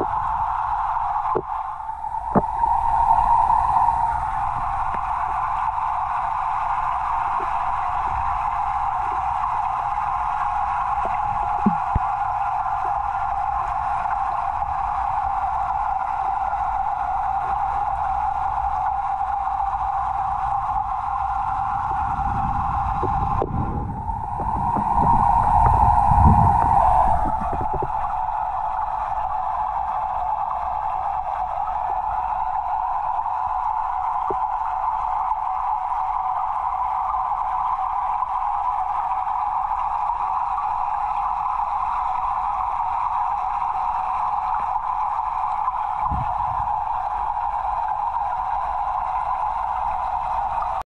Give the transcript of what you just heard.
you